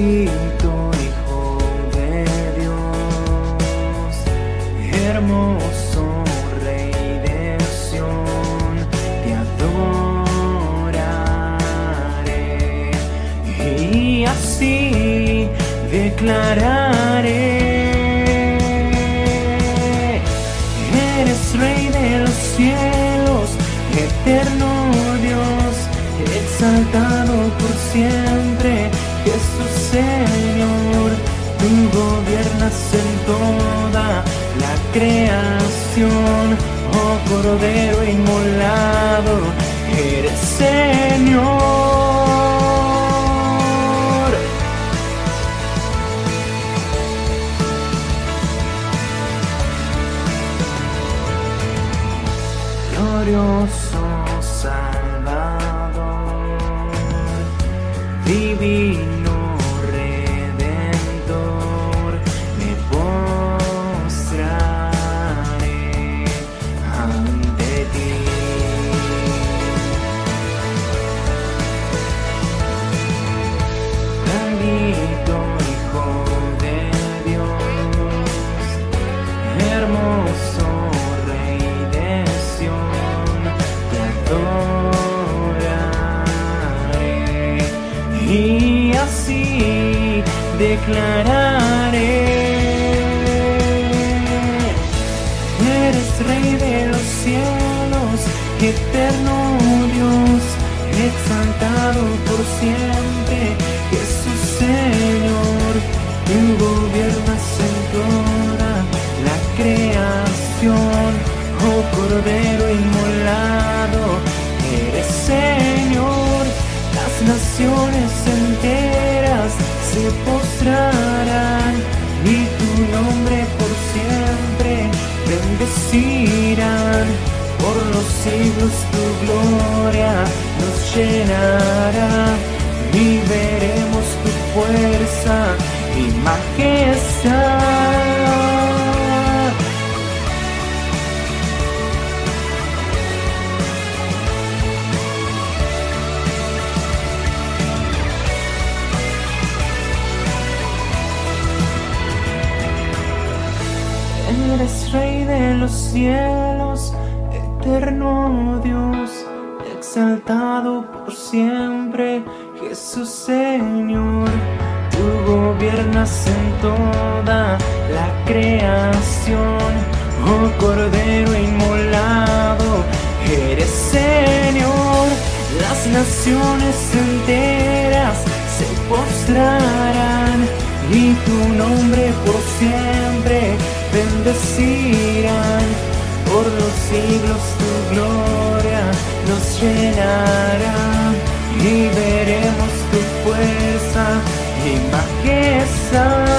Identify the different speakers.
Speaker 1: Hijo de Dios, hermoso Rey de Sion, te adoraré y así declararé. Eres Rey de los cielos, eterno Dios, exaltado por siempre. Jesús gobiernas en toda la creación, oh Cordero inmolado, eres Señor. glorioso Salvador, divino declararé. Eres Rey de los cielos, eterno Dios, exaltado por siempre, Jesús Señor, tú gobiernas en toda la creación, oh Cordero inmolado, eres Señor, las naciones enteras se y tu nombre por siempre bendecirán. Por los siglos tu gloria nos llenará y veremos tu fuerza y majestad. Eres Rey de los cielos, eterno Dios, exaltado por siempre, Jesús Señor. Tú gobiernas en toda la creación, oh Cordero inmolado, eres Señor. Las naciones enteras se postrarán y tu nombre por siempre bendecirán. Por los siglos tu gloria nos llenará y veremos tu fuerza y majestad.